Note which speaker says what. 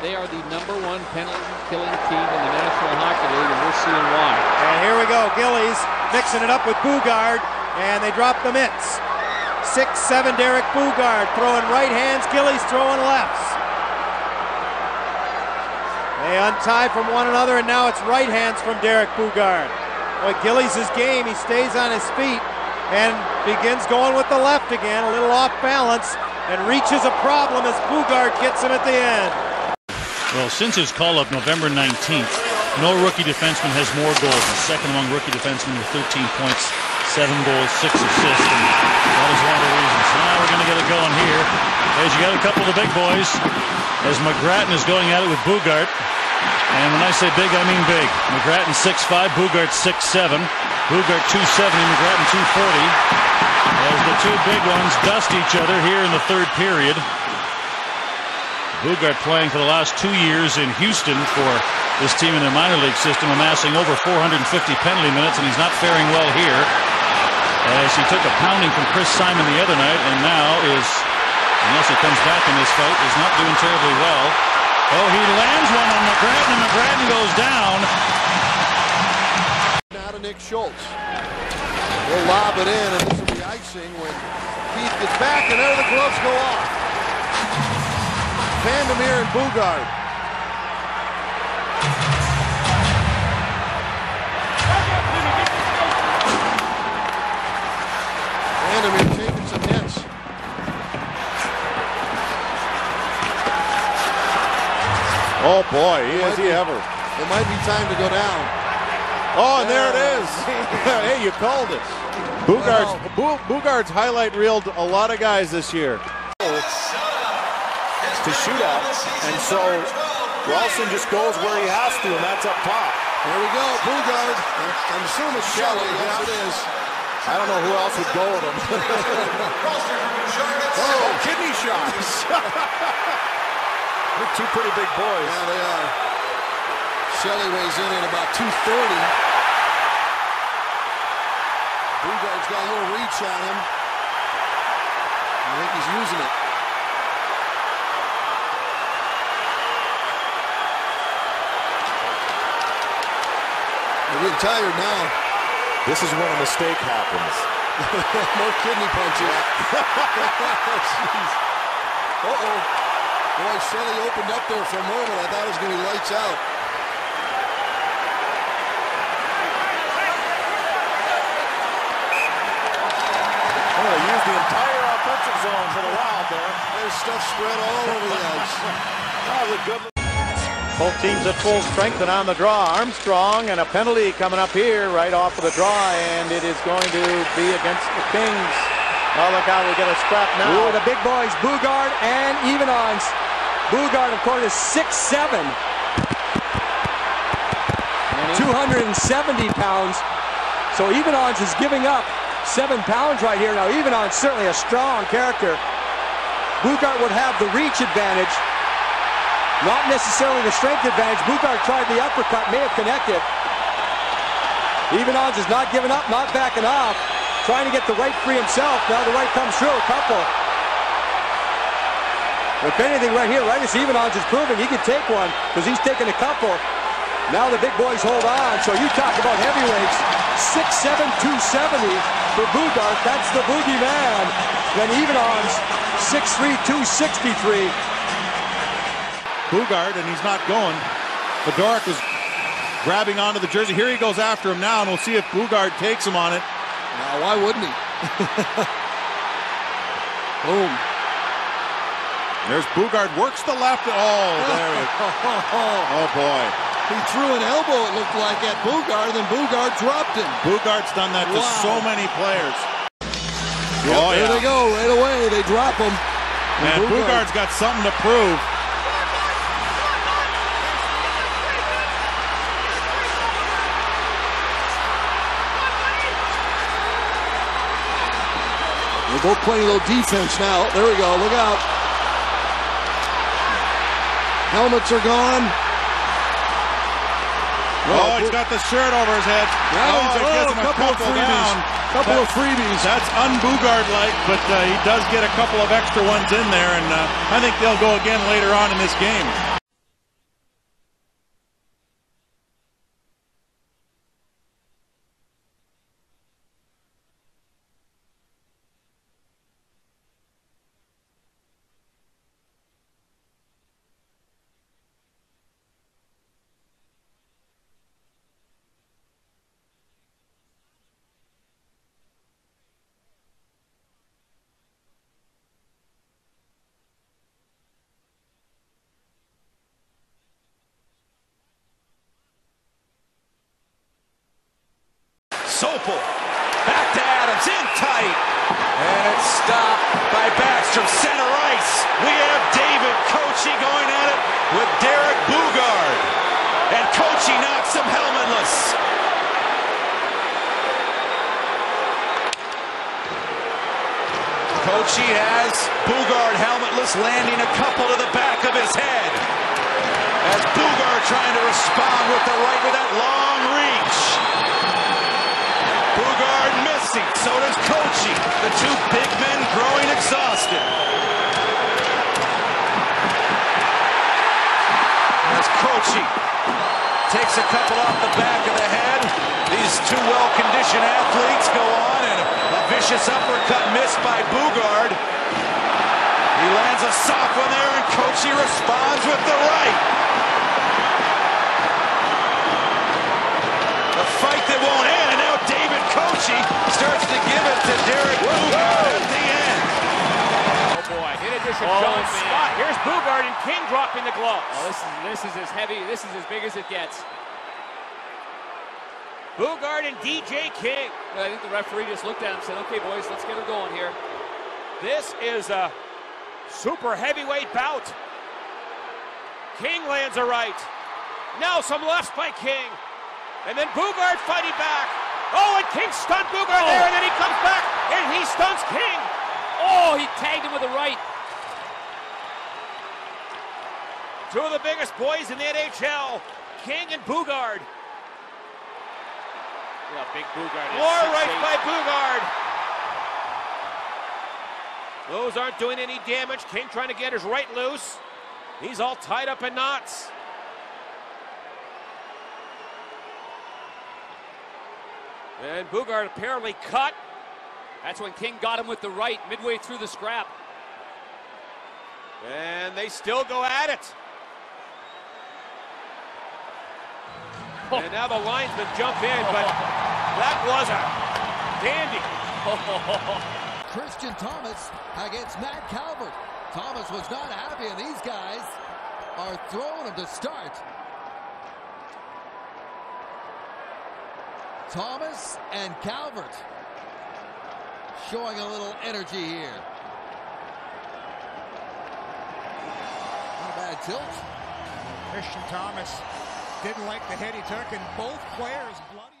Speaker 1: They are the number one penalty-killing team in the National Hockey League, and we're seeing why.
Speaker 2: And here we go. Gillies mixing it up with Boogaard, and they drop the mitts. Six, seven, Derek Boogaard throwing right hands, Gillies throwing lefts. They untie from one another, and now it's right hands from Derek Boogaard. Boy, Gillies' game, he stays on his feet and begins going with the left again, a little off balance, and reaches a problem as Boogaard gets him at the end.
Speaker 3: Well, since his call up November 19th, no rookie defenseman has more goals. He's second among rookie defensemen with 13 points, seven goals, six assists, and that is one of the reasons. So now we're going to get it going here. As you got a couple of the big boys, as McGrattan is going at it with Boogaard. And when I say big, I mean big. McGrattan 6'5", Boogaard 6'7". Boogaard 270, McGrattan 240. As the two big ones dust each other here in the third period. Boogaard playing for the last two years in Houston for this team in the minor league system, amassing over 450 penalty minutes, and he's not faring well here. As he took a pounding from Chris Simon the other night, and now is, unless he comes back in this fight, is not doing terribly well. Oh, he lands one on McGrattan, and McGrattan goes down.
Speaker 4: Now to Nick Schultz. He'll lob it in, and this will be icing when Keith gets back, and there the gloves go off. Vandermeer and Boogaard. Vandermeer taking some hits.
Speaker 5: Oh boy, he is he ever.
Speaker 4: It might be time to go down.
Speaker 5: Oh, and there it is. hey, you called it. Boogaard's, Bo- Boogaard's highlight reeled a lot of guys this year.
Speaker 6: To shoot at. And so Ralston just goes where he has to, and that's up top.
Speaker 4: Here we go, Boogaard. I'm assuming Shelley, yes it is.
Speaker 6: I don't know who else would go with him. Oh, oh, kidney shots. They're two pretty big boys.
Speaker 4: Yeah, they are. Shelley weighs in at about 230. Boogaard's got a little reach on him. I think he's using it. They're getting tired now.
Speaker 6: This is when a mistake happens.
Speaker 4: More kidney punches. Oh, jeez. Uh-oh. Boy, Shelley opened up there for a moment. I thought it was going to be lights out.
Speaker 6: Oh, they used the entire offensive zone for the wild there.
Speaker 4: There's stuff spread all over the ice.
Speaker 6: That was a good
Speaker 2: Both teams at full strength and on the draw. Armstrong and a penalty coming up here right off of the draw, and it is going to be against the Kings. Oh, look out, we get a scrap now.
Speaker 7: Ooh, the big boys, Boogaard and Ivanans. Boogaard, of course, is 6'7", 270 pounds. So Ivanans is giving up seven pounds right here. Now, Ivanans certainly a strong character. Boogaard would have the reach advantage, not necessarily the strength advantage. Boogaard tried the uppercut, may have connected. Ivanans is not giving up, not backing off. Trying to get the right free himself. Now the right comes through, a couple. If anything right here, right as Ivanans is proving he can take one because he's taking a couple. Now the big boys hold on. So you talk about heavyweights. 6'7", 270 for Boogaard. That's the boogie man. Then Ivanans, 6'3", 263.
Speaker 5: Boogaard, and he's not going. Fedoruk was grabbing onto the jersey. Here he goes after him now, and we'll see if Boogaard takes him on it.
Speaker 4: Now, why wouldn't he? Boom.
Speaker 5: There's Boogaard, works the left. Oh, there it is. Oh, boy.
Speaker 4: He threw an elbow, it looked like, at Boogaard, then Boogaard dropped him.
Speaker 5: Boogaard's done that to so many players.
Speaker 4: Yep,
Speaker 5: oh,
Speaker 4: there
Speaker 5: yeah.
Speaker 4: they go, right away. They drop him.
Speaker 5: And Boogaard's got something to prove.
Speaker 4: Both playing a little defense now. There we go. Look out. Helmets are gone.
Speaker 5: Oh, he's got the shirt over his head. Oh,
Speaker 4: he's
Speaker 5: it gives him
Speaker 4: a couple, of freebies.
Speaker 5: down.
Speaker 4: Couple
Speaker 5: That-
Speaker 4: of freebies.
Speaker 5: That's un-Boogaard like, but uh, he does get a couple of extra ones in there, and uh, I think they'll go again later on in this game.
Speaker 8: Sopel. Back to Adams, in tight. And it's stopped by Backstrom, center ice. We have David Koci going at it with Derek Boogaard. And Koci knocks him helmetless. Koci has Boogaard helmetless, landing a couple to the back of his head. As Boogaard trying to respond with the right with that long reach. Missing, so does Koci. The two big men growing exhausted. As Koci takes a couple off the back of the head. These two well-conditioned athletes go on and a vicious uppercut missed by Boogaard. He lands a soft one there and Koci responds with the right. A fight that won't end and now David Koci starts to give it to Derek Boogaard at the end.
Speaker 9: Oh boy, in addition,
Speaker 1: Oh,
Speaker 9: Jones
Speaker 1: man.
Speaker 9: spot. Here's Boogaard and King dropping the gloves.
Speaker 1: Oh, this is this is as heavy. This is as big as it gets.
Speaker 9: Boogaard and DJ King.
Speaker 1: I think the referee just looked at him and said, "Okay, boys, let's get her going here."
Speaker 9: This is a super heavyweight bout. King lands a right. Now some lefts by King. And then Boogaard fighting back. Oh, and King stunned Boogaard
Speaker 1: Oh.
Speaker 9: there, and then he comes back and he stuns King.
Speaker 1: Oh, he tagged him with the right.
Speaker 9: Two of the biggest boys in the NHL, King and Boogaard.
Speaker 1: Yeah, big Boogaard.
Speaker 9: More
Speaker 1: 6'8".
Speaker 9: rights by Boogaard. Those aren't doing any damage. King trying to get his right loose. He's all tied up in knots. And Boogaard apparently cut.
Speaker 1: That's when King got him with the right midway through the scrap.
Speaker 9: And they still go at it. Oh. And now the linesmen jump in, but that was a dandy.
Speaker 10: Christian Thomas against Matt Calvert. Thomas was not happy, and these guys are throwing him to start. Thomas and Calvert showing a little energy here. Not a bad tilt.
Speaker 11: Christian Thomas didn't like the hit he took, and both players blooded.